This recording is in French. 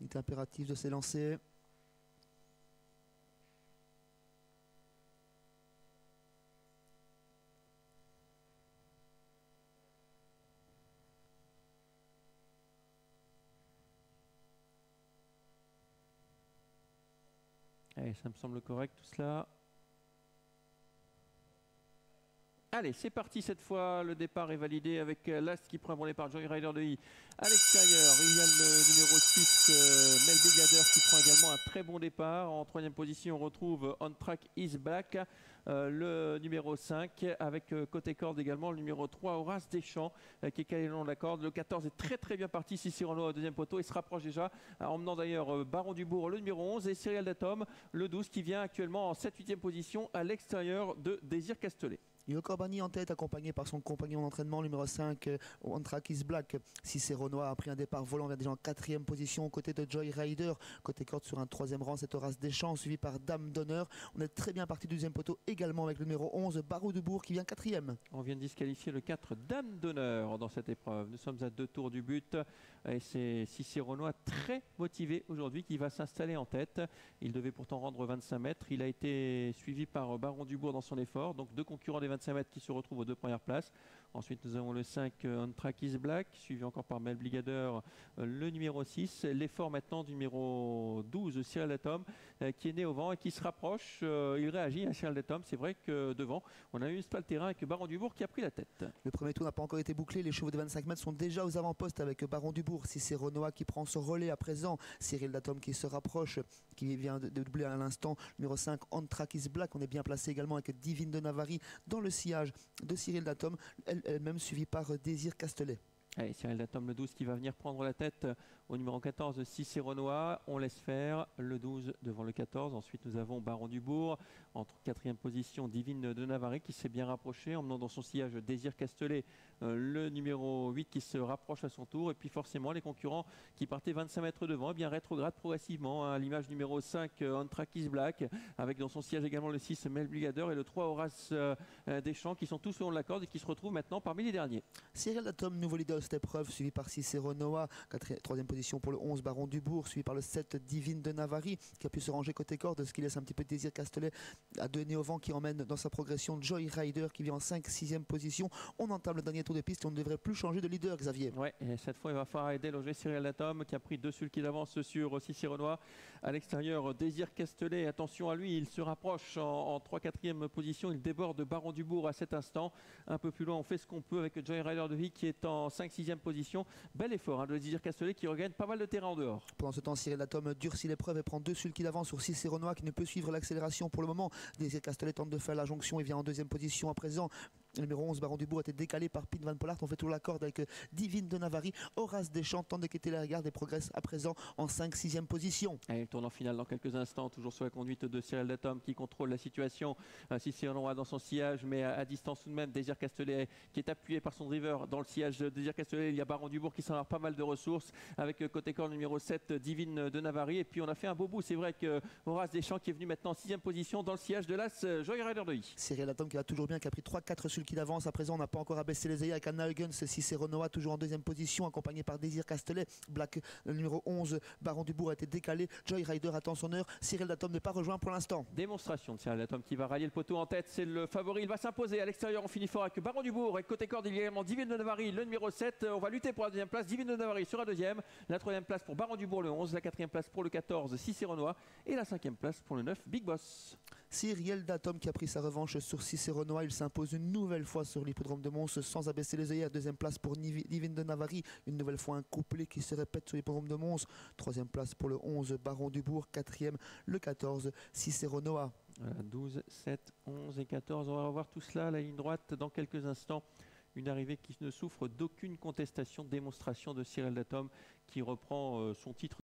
Il est impératif de s'élancer. Ça me semble correct tout cela. Allez, c'est parti cette fois. Le départ est validé avec euh, l'Ast qui prend un bon départ. Joy Rider de I à l'extérieur. Il y a le numéro 6, euh, Mel Bigader, qui prend également un très bon départ. En troisième position, on retrouve On Track Is. Euh, le numéro 5 avec euh, côté corde également le numéro 3 Horace Deschamps qui est calé le long de la corde le 14 est très très bien parti Cicero au deuxième poteau il se rapproche déjà euh, emmenant d'ailleurs Baron Dubourg le numéro 11 et Cyril Datom le 12 qui vient actuellement en 7-8e position à l'extérieur de Désir Castelet Yo Corbani en tête, accompagné par son compagnon d'entraînement numéro 5, euh, Antrakis Black. Cicero Noir a pris un départ volant vers déjà en quatrième position aux côtés de Joy Rider. Côté corde sur un troisième rang, c'est Horace Deschamps, suivi par Dame d'honneur. On est très bien parti du deuxième poteau également avec le numéro 11, Barou de Bourg, qui vient quatrième. On vient de disqualifier le 4 Dame d'honneur dans cette épreuve. Nous sommes à deux tours du but et c'est Cicéronois très motivé aujourd'hui qui va s'installer en tête. Il devait pourtant rendre 25 mètres. Il a été suivi par Baron Dubourg dans son effort. Donc deux concurrents des 25 mètres qui se retrouvent aux deux premières places. Ensuite, nous avons le 5 euh, On Track Is Black, suivi encore par Mel Bligader, euh, le numéro 6. L'effort maintenant du numéro 12, Cyril Atom, euh, qui est né au vent et qui se rapproche. Il réagit à Cyril Atom. C'est vrai que devant, on a eu ce terrain avec Baron Dubourg qui a pris la tête. Le premier tour n'a pas encore été bouclé. Les chevaux de 25 mètres sont déjà aux avant-postes avec Baron Dubourg. Cicero Noah qui prend ce relais à présent. Cyril Datom qui se rapproche, qui vient de, de doubler à l'instant. Numéro 5, Antrakis Black. On est bien placé également avec Divine de Navarre dans le sillage de Cyril Datom, elle- elle-même suivie par euh, Désir Castelet. Allez, Cyril Datom, le 12 qui va venir prendre la tête euh, au numéro 14, Cicéronois. On laisse faire le 12 devant le 14. Ensuite, nous avons Baron Dubourg en quatrième position, Divine de Navarre qui s'est bien rapproché, emmenant dans son sillage Désir Castelet, euh, le numéro 8 qui se rapproche à son tour. Et puis forcément, les concurrents qui partaient 25 mètres devant, eh bien rétrogradent progressivement hein, à l'image numéro 5, euh, Antrakis Black, avec dans son sillage également le 6, Mel Bligader et le 3, Horace euh, Deschamps, qui sont tous au long de la corde et qui se retrouvent maintenant parmi les derniers. Cyril Datom, nouveau leader de cette épreuve, suivi par Cicero Noah. Troisième position pour le 11, Baron Dubourg, suivi par le 7, Divine de Navarre, qui a pu se ranger côté corde, ce qui laisse un petit peu de Désir Castelet à nez au vent qui emmène dans sa progression Joy Rider qui vient en 5 6e position. On entame le dernier tour de piste et on ne devrait plus changer de leader, Xavier. Ouais, et cette fois, il va falloir aider loger Cyril Latom qui a pris deux sulky d'avance sur Cicéronois. À l'extérieur, Désir Castelet, attention à lui, il se rapproche en, 3-4e position. Il déborde Baron Dubourg à cet instant. Un peu plus loin, on fait ce qu'on peut avec Joy Rider de Vie qui est en 5-6e position. Bel effort hein, de Désir Castelet qui regagne pas mal de terrain en dehors. Pendant ce temps, Cyril Datom durcit l'épreuve et prend deux sulky d'avance sur Cicero Noah qui ne peut suivre l'accélération pour le moment. Désir Castelet tente de faire la jonction et vient en deuxième position à présent. Le numéro 11, Baron Dubourg, a été décalé par Pete Van Pollard. On fait toujours la corde avec euh, Divine de Navarre. Horace Deschamps tente de quitter la garde et progresse à présent en 5-6e position. Et il tourne en finale dans quelques instants, toujours sous la conduite de Cyril Datom qui contrôle la situation. Euh, Cicéronois dans son sillage, mais à, à distance tout de même. Désir Castelet qui est appuyé par son driver dans le sillage de Désir Castelet. Il y a Baron Dubourg qui s'en a pas mal de ressources avec euh, côté corps numéro 7, Divine de Navarre. Et puis on a fait un beau bout. C'est vrai que Horace Deschamps qui est venu maintenant en 6 position dans le sillage de l'As Joy Rider de I. Cyril Datom qui va toujours bien, qui a pris 3-4 sulky d'avance. À présent, on n'a pas encore abaissé les œillets avec Anna Huygens. Cicero Noah toujours en deuxième position, accompagné par Désir Castelet. Black, le numéro 11, Baron Dubourg a été décalé. Joy Rider attend son heure. Cyril Datom n'est pas rejoint pour l'instant. Démonstration de Cyril Latom qui va rallier le poteau en tête. C'est le favori. Il va s'imposer. À l'extérieur, on finit fort avec Baron Dubourg. Et côté corde, il y a Divine de Navarre, le numéro 7. On va lutter pour la deuxième place. Divine de Navarre sur la deuxième. La troisième place pour Baron Dubourg, le 11. La quatrième place pour le 14, Cicéronois. Et la cinquième place pour le 9, Big Boss. Cyril Datom qui a pris sa revanche sur Cicero Noah. Il s'impose une nouvelle fois sur l'hippodrome de Mons sans abaisser les œillets. Deuxième place pour Divine de Navarre. Une nouvelle fois un couplet qui se répète sur l'hippodrome de Mons. Troisième place pour le 11 Baron Dubourg. Quatrième le 14 Cicero Noah. Voilà, 12, 7, 11 et 14. On va revoir tout cela, la ligne droite, dans quelques instants. Une arrivée qui ne souffre d'aucune contestation, démonstration de Cyril Datom qui reprend euh, son titre